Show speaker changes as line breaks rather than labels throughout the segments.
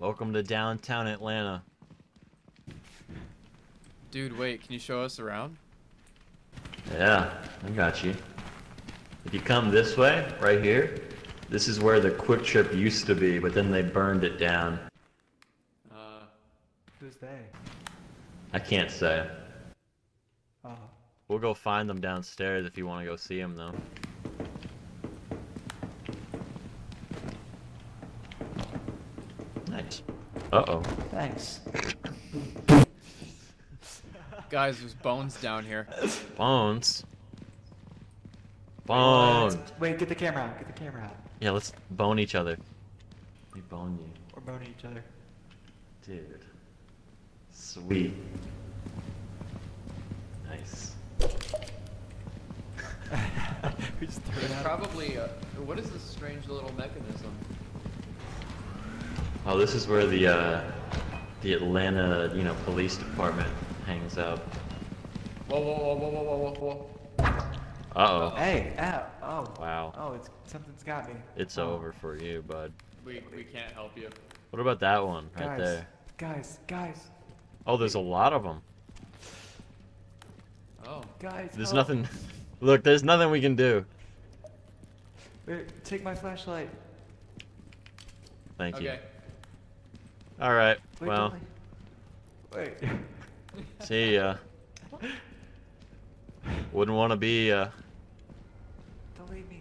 Welcome to downtown Atlanta.
Dude, wait, can you show us around?
Yeah, I got you. If you come this way, right here, this is where the QuikTrip used to be, but then they burned it down.
Uh,
Who's they?
I can't say.
Oh.
We'll go find them downstairs if you want to go see them, though. Nice. Uh-oh.
Thanks.
guys, there's bones down here.
Bones. Bone.
Wait, get the camera out. Get the camera out.
Yeah, let's bone each other. We bone you.
We're boning each other.
Dude. Sweet. Nice.
we just threw it out.
probably, uh, what is this strange little mechanism?
Oh, this is where the uh, the Atlanta, you know, police department hangs out.
Whoa, whoa, whoa, whoa, whoa, whoa, whoa.
Uh oh.
Hey, ow. Oh.
Wow.
Oh, it's something's got me.
It's
Oh.
over for you, bud.
We, we can't help you.
What about that one right
Guys,
there?
guys, guys,
Oh, there's a lot of them.
Oh.
guys.
There's
help.
nothing. Look, there's nothing we can do.
Wait, take my flashlight.
Thank you.
Okay.
All right.
Wait,
well.
Wait.
see ya. Wouldn't want to be. Uh,
don't leave me.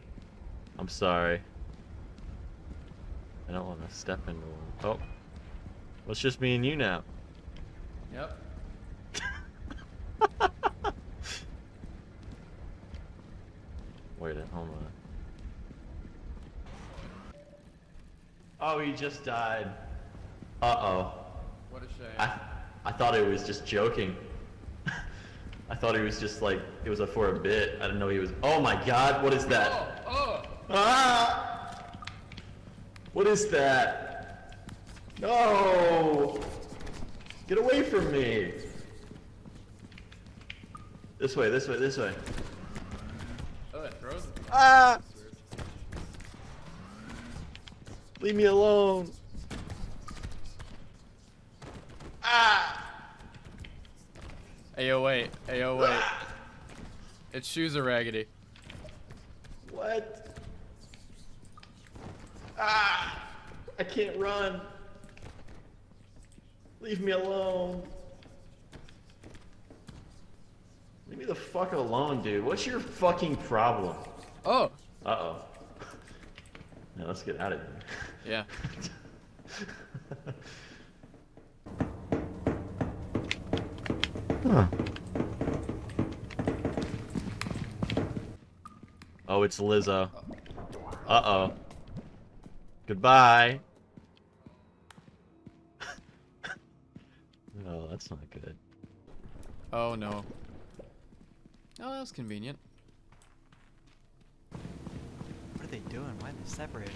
I'm sorry. I don't want to step into one. Oh. Well, it's just me and you now.
Yep.
Wait, a- hold on. Oh, he just died. Uh-oh.
What a shame.
I, I thought it was just joking. I thought he was just like, it was a, for a bit. I didn't know he was, oh my god, what is that?
Oh, oh!
Ah! What is that? No! Get away from me! This way, this way, this way.
Oh, that throws.
Ah! Leave me alone. Ah!
Ayo, wait. Ayo, wait. Its shoes are raggedy.
What? Ah! I can't run. Leave me alone. Leave me the fuck alone, dude. What's your fucking problem?
Oh!
Uh-oh. Now let's get out of here.
Yeah.
Huh. Oh, it's Lizzo. Uh-oh. Goodbye. no, oh, that's not good.
Oh, no. Oh, that was convenient.
What are they doing? Why are they separating?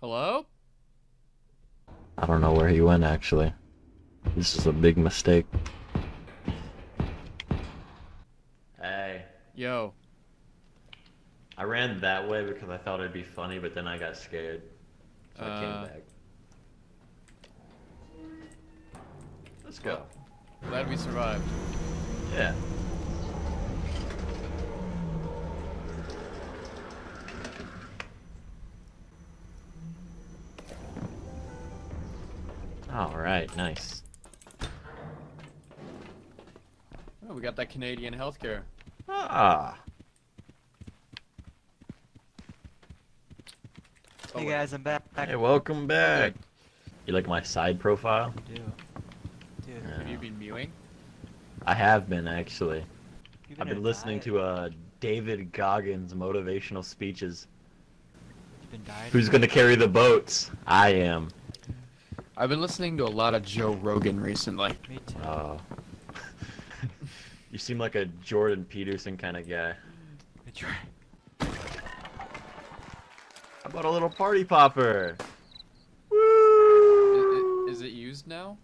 Hello?
I don't know where he went, actually. This is a big mistake. Hey.
Yo.
I ran that way because I thought it'd be funny, but then I got scared. So I
Uh.
came back. Let's go.
Glad we survived.
Yeah. All right, nice.
Oh, we got that Canadian healthcare.
Ah.
Oh,
hey
wait.
guys, I'm back.
Hey, welcome back. You like my side profile?
I do. Dude,
Yeah.
Have you been mewing?
I have been actually.
you've
I've been listening
diet-
to uh David Goggins motivational speeches.
you've been dieting?
Who's gonna carry the boats? I am.
I've been listening to a lot of Joe Rogan recently.
Me too.
Oh. You seem like a Jordan Peterson kind of guy.
I try.
How about a little party popper? Woo!
i- Is it used now?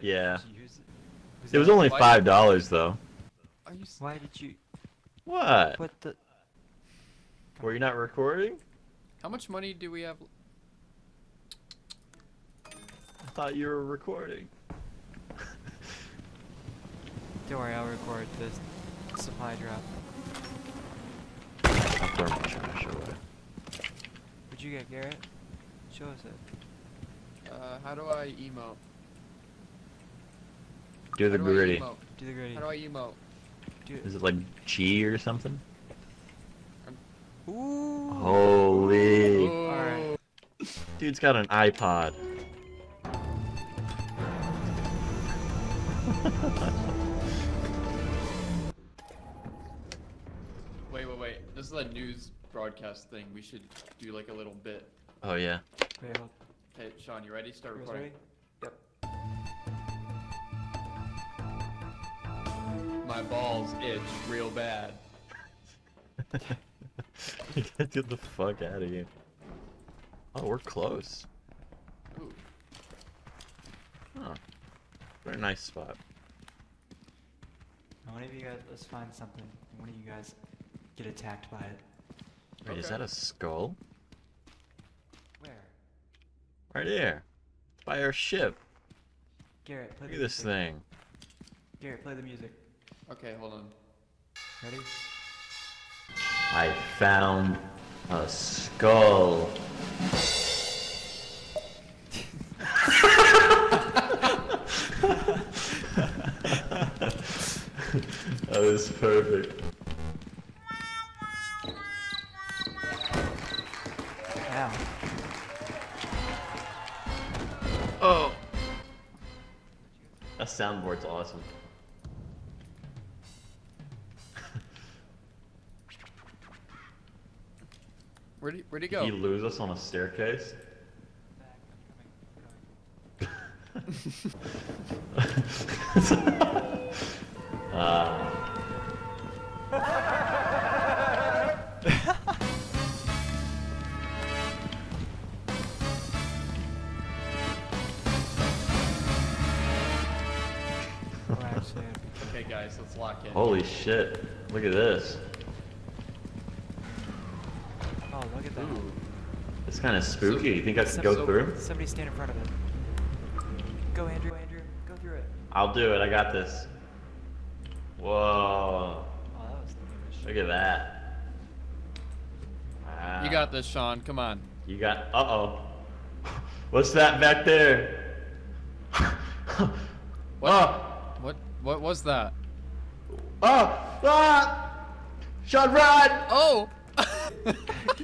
Yeah.
Use it?
It was only five dollars though.
Are you
Why did you?
What?
What the?
Were you not recording?
How much money do we have?
I thought you were recording.
Don't worry, I'll record this supply drop.
I'll throw my trash away.
What'd you get, Garrett? Show us it.
Uh, how do I emote?
Do the
How do griddy.
Do the griddy.
How do I emote?
Do it.
Is it like G or something?
Ooh.
Holy.
Alright.
Dude's got an iPod.
broadcast thing. We should do like a little bit.
Oh yeah.
Wait, hold.
Hey, Sean, you ready? Start
You
recording.
ready?
My balls itch real bad.
Get the fuck out of here. Oh, we're close.
Ooh.
Huh. Very nice spot.
Now, one of you guys, let's find something. One of you guys get attacked by it.
Wait, is that a skull?
Where?
Right here. By our ship.
Garrett, play
Look
the
at this thing.
Garrett, play the music.
Okay, hold on.
Ready?
I found a skull. that was perfect. That awesome.
Where'd he, where'd he
Did
go?
he lose us on a staircase? Shit. Look at this.
oh, look at that.
Ooh.
It's kind of spooky. You think I could go
so-
through?
Somebody stand in front of it. Go, Andrew. Go, Andrew. Go through it.
I'll do it. I got this. Whoa.
Oh, that was the
Look at that. Wow.
You got this, Sean. Come on.
You got. Uh oh. What's that back there?
What?
Oh.
What? What was that?
Oh. Ah. Sean, run!
Oh!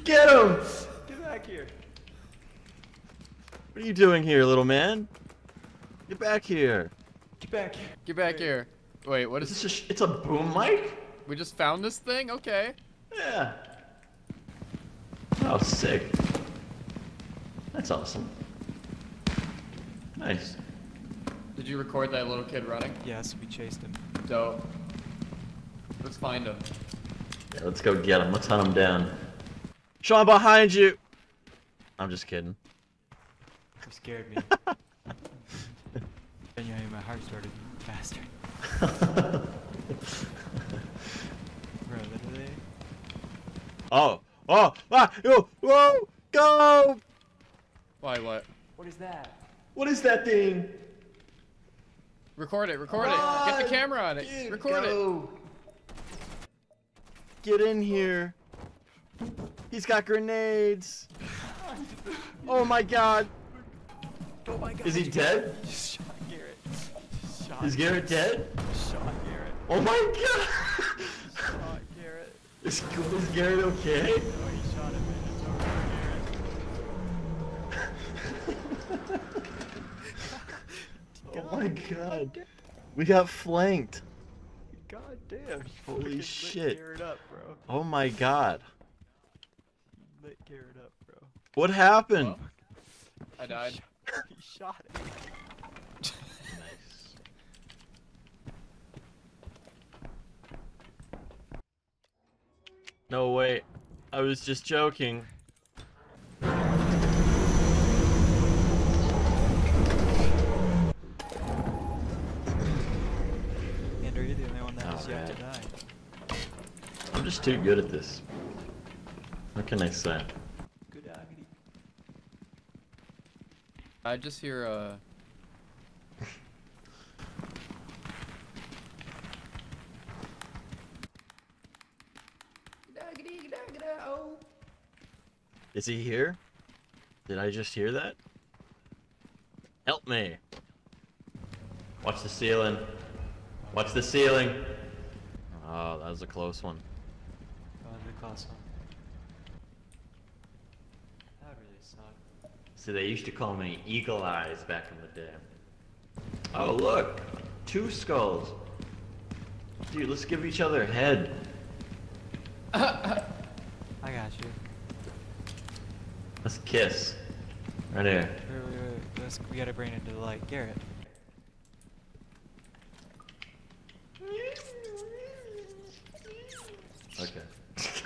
Get him!
Get back here.
What are you doing here, little man? Get back here.
Get back here.
Get back here. Wait, what
Is
is
this a? sh- It's a boom mic?
We just found this thing? Okay.
Yeah. Oh, sick. That's awesome. Nice.
Did you record that little kid running?
Yes, we chased him.
Dope. Let's find him.
Yeah, let's go get him. Let's hunt him down. Sean, behind you. I'm just kidding.
You scared me. and my heart started faster. Bro, literally.
oh, oh, ah, yo, whoa, go!
Why, what?
What is that?
What is that thing?
Record it, record it. Get the camera on it.
Dude,
record it.
Go. Get in here. He's got grenades. Oh my god.
Oh my god.
Is he dead?
Shot Garrett. Shot,
Is Garrett dead?
shot Garrett.
Oh my god.
Shot Garrett.
Is, is Garrett okay?
Oh, he shot him it's over Garrett.
Oh my god. We got flanked.
God damn.
Holy shit.
Up, bro.
Oh my god.
Lit Garrett up, bro.
What happened?
Well, I died.
he shot him.
Nice. No, wait. I was just joking.
Andrew, you're the only one that
Oh,
yet to
man.
die.
just too good at this. What can I say?
Good agony.
I just hear uh.
Is he here? Did I just hear that? Help me. Watch the ceiling. Watch the ceiling. Oh, that was a close one.
Oh, the close one. That really sucked.
See, they used to call me Eagle Eyes back in the day. Oh, look! Two skulls. Dude, let's give each other a head.
I got you.
Let's kiss. Right here.
Wait, wait, wait. Let's, we gotta bring it into the light. Garrett.
Okay.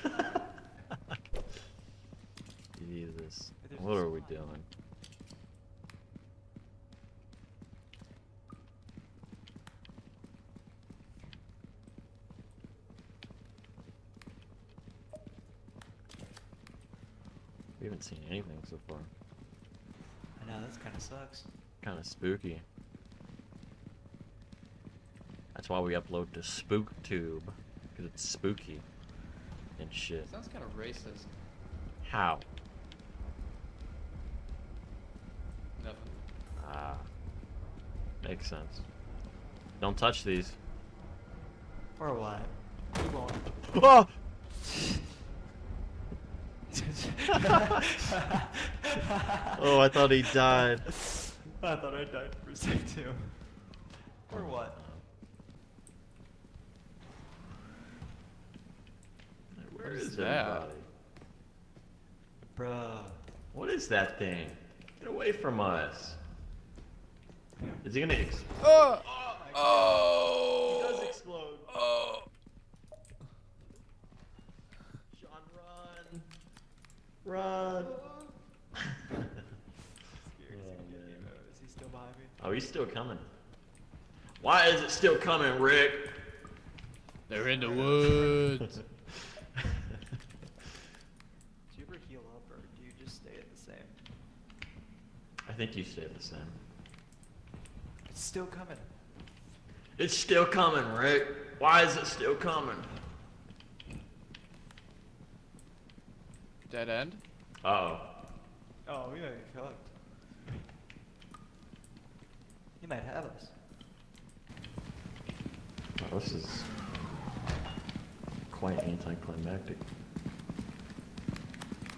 Jesus.
There's
What are we doing? We haven't seen anything so far.
I know, this kinda sucks.
Kind of spooky. That's why we upload to SpookTube. Because it's spooky. And shit.
Sounds kind of racist.
How?
Nothing.
Ah. Makes sense. Don't touch these.
Or what? You won't.
Oh! oh, I thought he died.
I thought I died for a sec too. Or what?
Where
What is
is
that?
everybody?
Bruh.
What is that thing? Get away from us. Is he gonna ex-
Oh! oh.
He
Oh!
does explode.
Oh!
Sean, run. Run. Oh.
Is he still behind me?
Oh, he's still coming. Why is it still coming, Rick?
They're in the woods.
Do you ever heal up or do you just stay at the same?
I think you stay the same.
It's still coming.
It's still coming, Rick. Why is it still coming?
Dead end.
Uh oh.
Oh, we might be fucked. He might have us.
Oh, this is quite anticlimactic.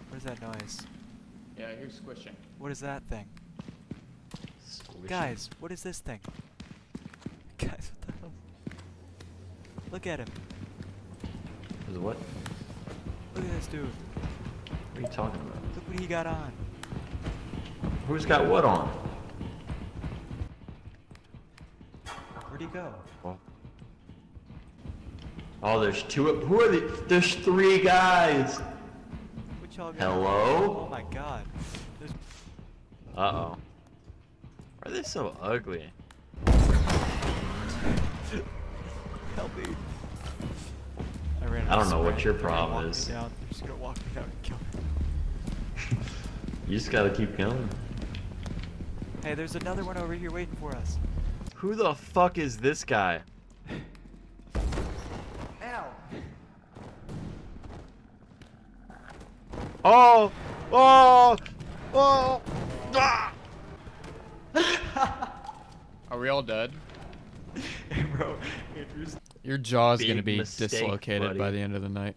What is that noise?
Yeah, I hear squishing.
What is that thing?
Squishy.
Guys, what is this thing? Guys, what the hell? Look at him.
Is it what?
Look at this dude.
What are you talking about?
Look what he got on.
Who's got what on?
Where'd he go?
Oh, oh there's two. Of, Who are the? There's three guys.
What y'all got?
Hello?
Oh my god. There's
Uh oh. Why they so ugly?
help me. I ran
I don't know what your problem is.
down. They're just gonna walk me down and kill me.
You just gotta keep going.
Hey, there's another one over here waiting for us.
Who the fuck is this guy?
Ow!
Oh! Oh! Oh! Ah!
Are we all dead?
hey, bro. Andrew's.
Your jaw's
Big
gonna be
mistake,
dislocated by the end of the night.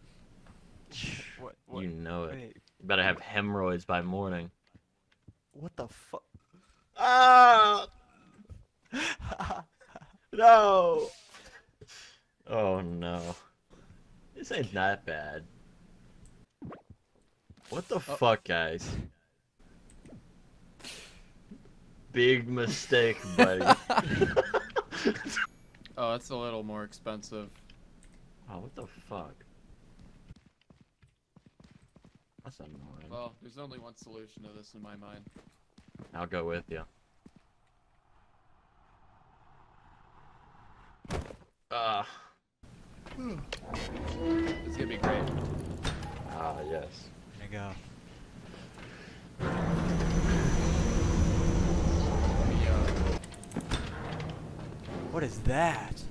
What? what?
You know it.
Wait,
You better have hemorrhoids by morning.
what the fuck?
Ah! No! Oh no. This ain't that bad. What the fuck, guys? Big mistake, buddy.
Oh, that's a little more expensive.
oh, what the fuck? That's annoying.
Well, there's only one solution to this in my mind.
I'll go with you. Ah.
It's gonna be great.
Ah, yes.
There you go.
We, uh,
What is that?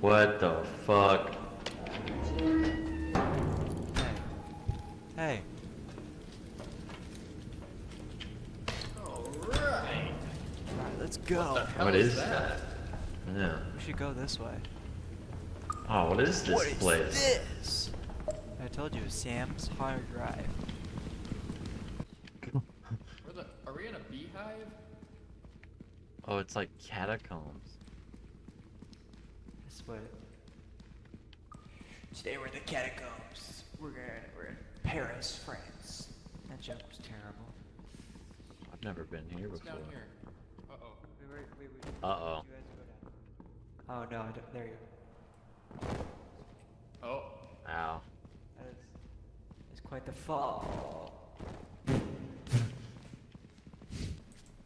What the fuck?
Hey. Hey.
Alright.
Alright, let's go.
How
What
is
is that? Yeah.
We should go this way.
Oh, what is this
What is
place?
this? I told you, Sam's Hard Drive.
Where the, are we in a beehive?
Oh, it's like catacombs.
This way. Today we're in the catacombs. We're gonna, we're in Paris, France. That joke was terrible.
I've never been here
What's
before.
down here? Uh oh.
Wait, wait, wait, wait.
Uh-oh.
You guys go down. Oh no, I don't, there you go.
Oh.
Ow.
That is, is quite the fall.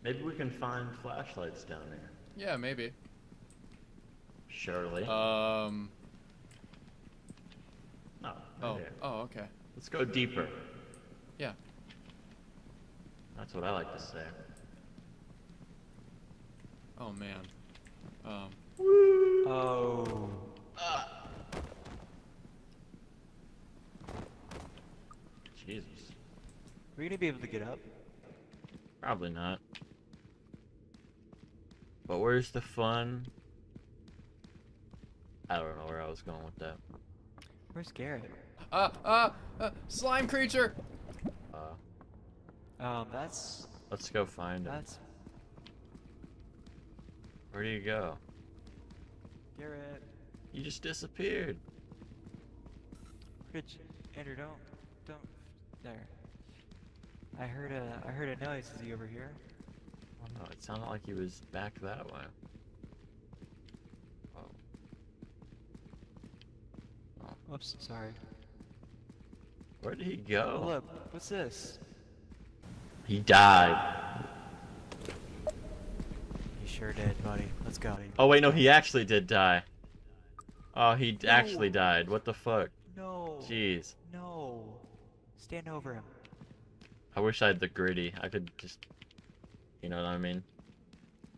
Maybe we can find flashlights down there.
Yeah, maybe.
Surely.
Um.
no. right
Oh.
here.
Oh, okay.
Let's go deeper.
Yeah.
That's what I like to say.
Oh man. Um.
Oh.
Jesus.
Are we gonna be able to get up?
Probably not. But where's the fun? I don't know where I was going with that.
Where's Garrett?
Uh, uh, uh, slime creature!
Uh,
Um, that's
let's go find him.
that's
Where do you go?
Garrett.
You just disappeared.
Where did Andrew? Don't, don't. There. I heard a, I heard a noise. Is he over here?
Oh no, it sounded like he was back that way. Oh. Oh,
Oops, sorry.
where did he go?
look, what's this?
He died.
He sure did, buddy. Let's go.
Oh wait, no, he actually did die. Oh, he d- actually died. What the fuck?
No.
Jeez.
No. Stand over him.
I wish I had the griddy. I could just, you know what I mean?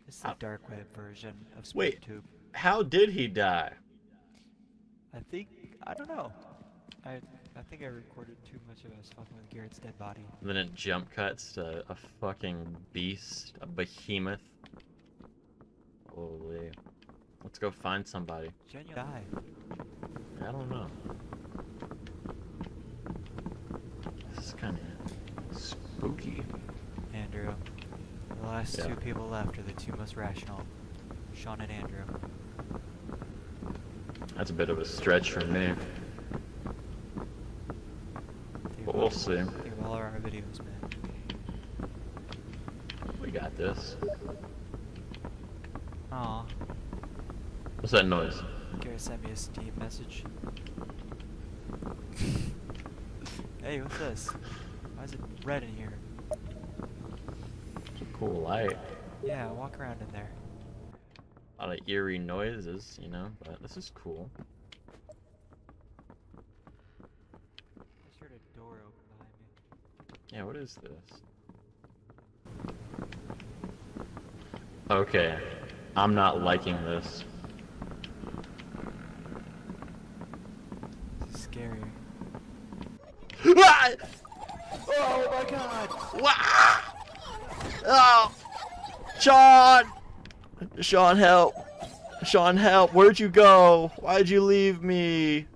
This is the dark web version of
Wait.
SpeedTube.
How did he die?
I think I don't know. I I think I recorded too much of us fucking with Garrett's dead body.
And then it jump cuts to a fucking beast, a behemoth. Holy. Let's go find somebody.
Genuine die.
I don't know. This is kind of spooky.
Andrew. The last
Yeah.
two people left are the two most rational. Sean and Andrew.
That's a bit of a stretch for me.
Think
But we'll
all-
see.
Think of all our videos, man.
We got this.
Aw.
What's that noise?
Garrett sent me a Steam message. hey, what's this? Why is it red in here?
It's a cool light.
Yeah, walk around in there.
A lot of eerie noises, you know, but this is cool.
I just heard a door open behind me.
Yeah, what is this? Okay, I'm not liking this.
This is scary. Ah!
oh my god! Oh! Sean! Sean, help! Sean, help! Where'd you go? Why'd you leave me?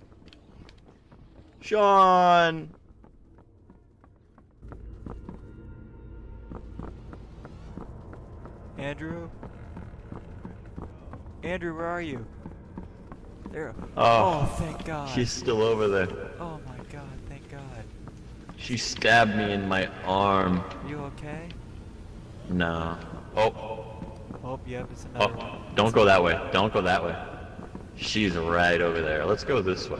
Sean!
Andrew? Andrew, where are you? There.
Oh,
Oh, thank God.
She's still over there.
Oh my God, thank God.
She stabbed me in my arm.
Are you okay?
No. Oh,
Oh, yep, it's another
oh,
one.
don't go that way. Don't go that way. She's right over there. Let's go this way.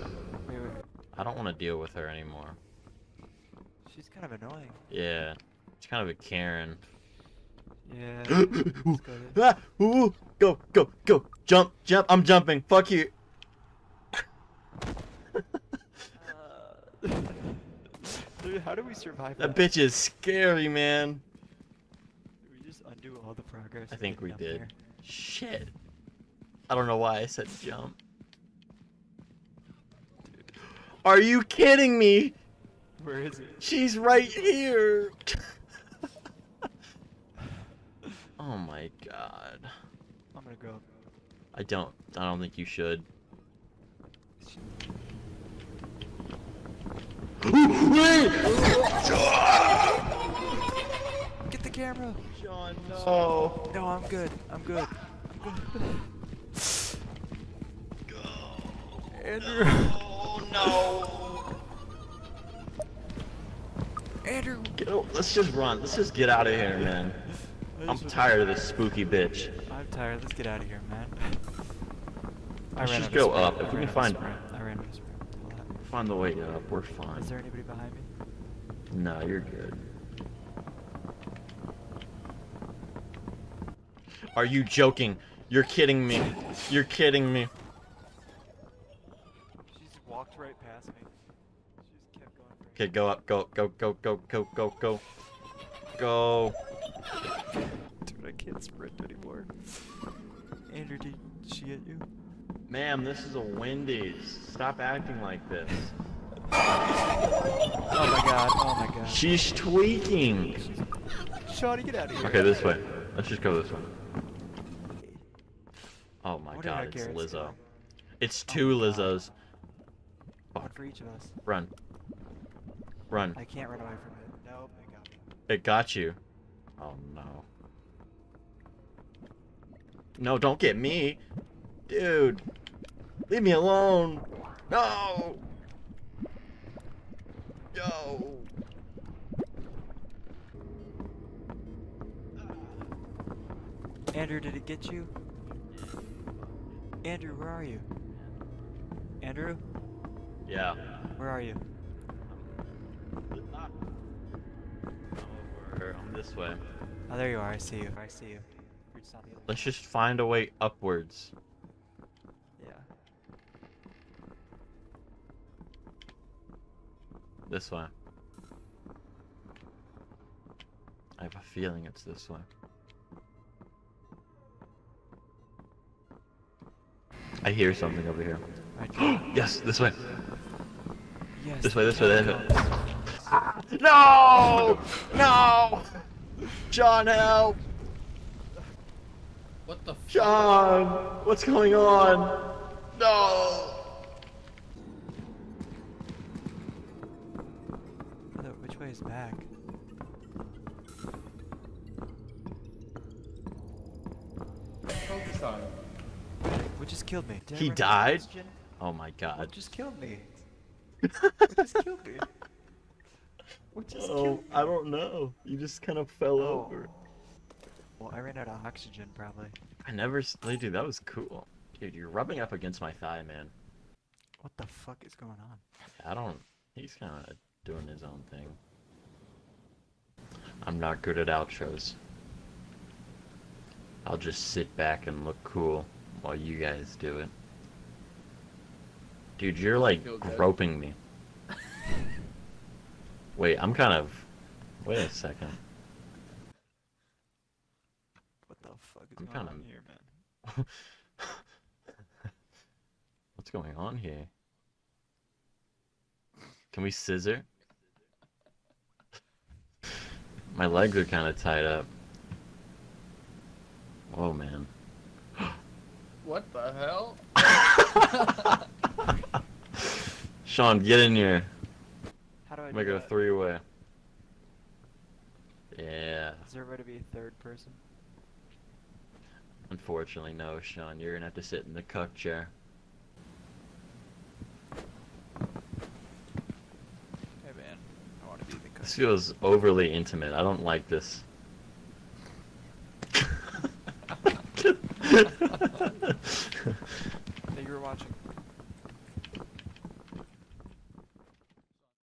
Wait, wait.
I don't want to deal with her anymore.
She's kind of annoying.
Yeah. She's kind of a Karen.
Yeah. Let's go.
ah, ooh, go, go, go. Jump, jump. I'm jumping. Fuck you.
Uh, dude, how do we survive
That bitch is scary, man.
Undo all the progress?
I think we did.
there?
Shit. I don't know why I said jump. Are you kidding me?
Where is it?
She's right here. oh my god.
I'm gonna go.
I don't. I don't think you should.
Get the camera!
John, no.
No, I'm good. I'm good. I'm good. Andrew!
Oh no.
Andrew!
Get let's just run. Let's just get out of here, man.
I
I'm tired of this spooky bitch.
I'm tired. Let's get out of here, man. I
Let's just go up. If
I
we can find-
I ran out of sprint. Hold on.
Find the way up. We're fine.
Is there anybody behind me?
No, you're good. Are you joking? You're kidding me. You're kidding me.
She just walked right past me. She just kept going
Okay, go up. Go, go, go, go, go, go, go. Go.
Dude, I can't sprint anymore. Andrew, did she hit you?
Ma'am, this is a Wendy's. Stop acting like this.
Oh my god, oh my god.
She's tweaking.
Shawty, get out of here.
Okay, this way. Let's just go this way. Oh my
What
god, it's
Garrett's
Lizzo.
doing?
It's
Oh
two
God.
Lizzos.
One for each of us.
Run. Run.
I can't run away from it. Nope, it got me.
It got you. Oh no. No, don't get me. Dude. Leave me alone. No. No.
Andrew, did it get you? Andrew, where are you? Andrew,
Yeah.
where are you?
I'm Over. I'm this way.
Oh, there you are. I see you. I see you. You're just on the other
Let's just find a way upwards.
Yeah.
This way. I have a feeling it's this way. I hear something over here. Yes, this way.
yes.
This way, this way, this way.
Ah,
No! No! John, help!
What the
John! What's going on? He
run out of
died?
oxygen?
Oh my
What
god.
just killed me? What just killed me? What just
Oh,
killed me?
I don't know. You just kind of fell
Oh.
over.
Well, I ran out of oxygen, probably.
I never. dude, that was cool. Dude, you're rubbing up against my thigh, man.
What the fuck is going on?
I don't. He's kind of doing his own thing. I'm not good at outros. I'll just sit back and look cool while you guys do it. Dude, you're like groping me. Wait, I'm kind of. Wait a second.
What the fuck is
I'm
going
kinda-
on here, man?
What's going on here? Can we scissor? My legs are kind of tied up. Whoa, man.
What the hell?
Sean, get in here.
How do I do
Make it a three-way. Yeah.
Is there a way to be a third person?
Unfortunately, no, Sean. You're gonna have to sit in the cuck chair.
Hey man, I want to be the
This feels overly intimate. I don't like this.
That you were watching.